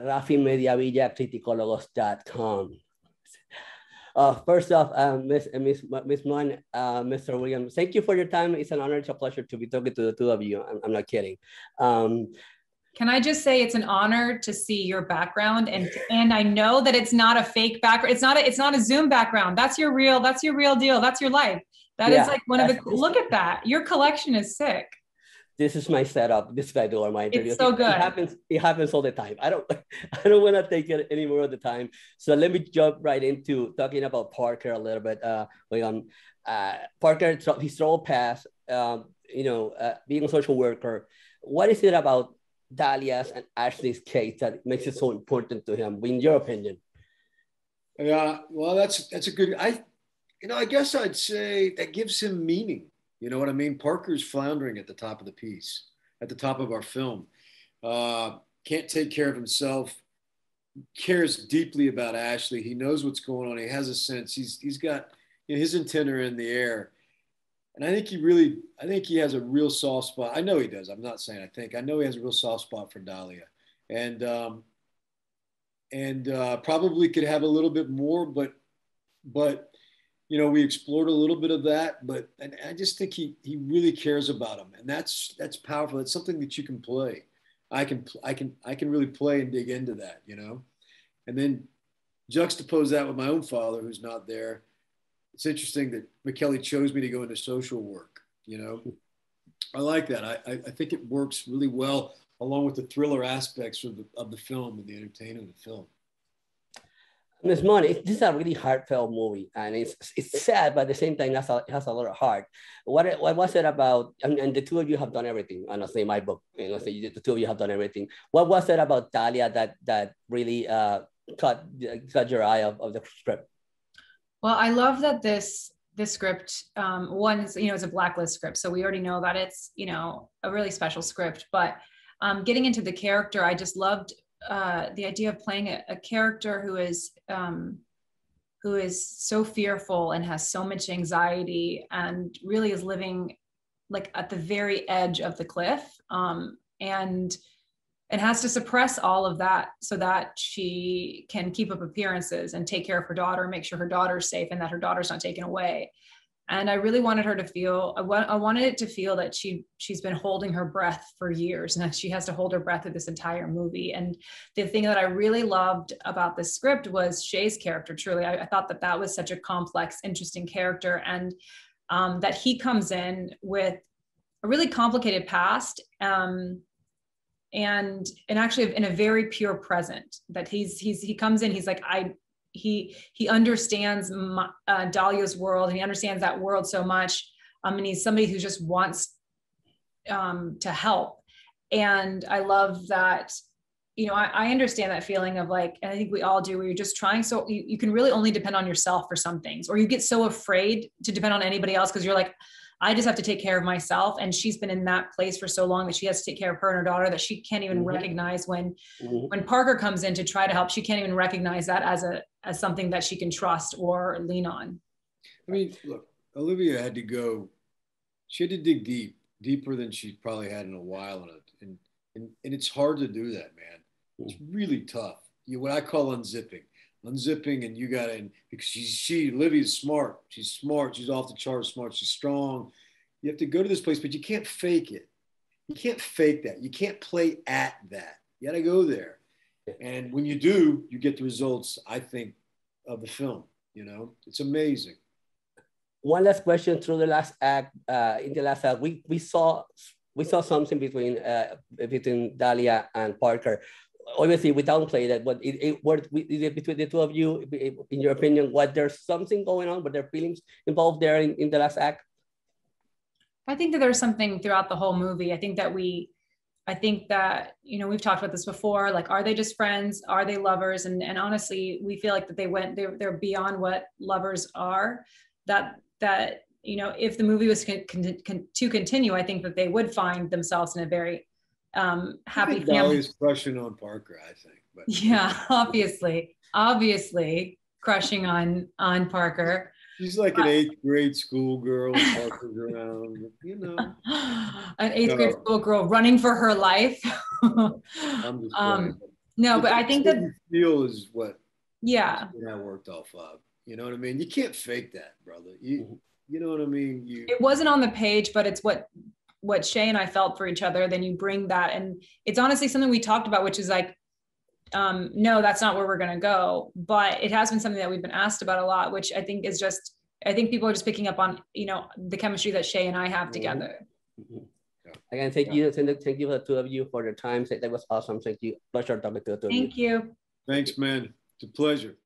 Rafi Mediavilla, criticólogos.com. Uh, first off, um, Miss Miss Miss Munn, uh, Mr. Williams, thank you for your time. It's an honor, it's a pleasure to be talking to the two of you. I'm, I'm not kidding. Um, can I just say it's an honor to see your background and and I know that it's not a fake background. It's not a it's not a Zoom background. That's your real that's your real deal. That's your life. That yeah, is like one of the look at that. Your collection is sick. This is my setup. This is I do all my interviews. It's so good. It happens. It happens all the time. I don't. I don't want to take it any more of the time. So let me jump right into talking about Parker a little bit. Uh, um, uh, Parker, his role past. Um, you know, uh, being a social worker. What is it about Dahlia's and Ashley's case that makes it so important to him, in your opinion? Yeah, well, that's that's a good. I you know, I guess I'd say that gives him meaning. You know what I mean? Parker's floundering at the top of the piece, at the top of our film. Uh, can't take care of himself. Cares deeply about Ashley. He knows what's going on. He has a sense. He's he's got you know, his antenna in the air, and I think he really, I think he has a real soft spot. I know he does. I'm not saying I think. I know he has a real soft spot for Dahlia, and um, and uh, probably could have a little bit more, but but you know, we explored a little bit of that, but and I just think he he really cares about him, and that's that's powerful. It's something that you can play. I can I can I can really play and dig into that, you know, and then juxtapose that with my own father, who's not there. It's interesting that Michele chose me to go into social work. You know, I like that. I I think it works really well along with the thriller aspects of the of the film and the entertainment of the film. Miss Money, this is a really heartfelt movie, and it's it's sad, but at the same time, it has a, it has a lot of heart. What what was it about? And, and the two of you have done everything. Honestly, my book, you know, so the two of you have done everything. What was it about Dahlia that that really uh, caught caught your eye of, of the script? Well, I love that this this script um, one is you know it's a blacklist script, so we already know that it's you know a really special script, but. Um, getting into the character, I just loved uh, the idea of playing a, a character who is um, who is so fearful and has so much anxiety and really is living like at the very edge of the cliff um, and and has to suppress all of that so that she can keep up appearances and take care of her daughter make sure her daughter's safe and that her daughter's not taken away and i really wanted her to feel I, wa- I wanted it to feel that she she's been holding her breath for years and that she has to hold her breath through this entire movie. And the thing that i really loved about the script was Shea's character truly. I, I thought that that was such a complex interesting character and um, that he comes in with a really complicated past um, and and actually in a very pure present that he's he's he comes in he's like i he he understands uh, Dahlia's world and he understands that world so much. Um, and he's somebody who just wants um, to help. And I love that. You know, I, I, understand that feeling of like, and I think we all do, where you're just trying so you, you can really only depend on yourself for some things, or you get so afraid to depend on anybody else because you're like, I just have to take care of myself. And she's been in that place for so long that she has to take care of her and her daughter that she can't even mm-hmm. recognize when mm-hmm. when Parker comes in to try to help, she can't even recognize that as a as something that she can trust or lean on. I mean, look, Olivia had to go, she had to dig deep, deeper than she probably had in a while. And, and, and, and it's hard to do that, man. It's really tough. You, what I call unzipping unzipping and you got in because she's she Livy's smart. She's smart. She's off the chart smart. She's strong. You have to go to this place but you can't fake it. You can't fake that. You can't play at that. You got to go there. And when you do you get the results i think of the film you know? It's amazing. One last question through the last act uh, in the last act. We, we saw we saw something between uh, between Dahlia and Parker obviously we downplay that, but it, it between the two of you, in your opinion, what there's something going on, but there are feelings involved there in, in the last act? I think that there's something throughout the whole movie. I think that we, I think that, you know, we've talked about this before, like, are they just friends? Are they lovers? And, and honestly, we feel like that they went, they're, they're beyond what lovers are that, that, you know, if the movie was con- con- to continue, I think that they would find themselves in a very um, happy family. crushing on Parker, I think. But. Yeah, obviously, obviously crushing on on Parker. She's like an eighth grade school girl. Parker's around, you know. An eighth grade school girl running for her life. um, No, but I think that feel is what yeah what I worked off of. You know what I mean? You can't fake that, brother. You mm-hmm. you know what I mean? You it wasn't on the page, but it's what what Shea and I felt for each other. Then you bring that, and it's honestly something we talked about, which is like, um, no, that's not where we're gonna go. But it has been something that we've been asked about a lot, which I think is just I think people are just picking up on you know the chemistry that Shea and I have mm-hmm. together. Mm-hmm. Again, thank yeah. you, thank you for the two of you for your time. That was awesome. Thank you. Pleasure talking to the two Thank you. Thanks, man. It's a pleasure.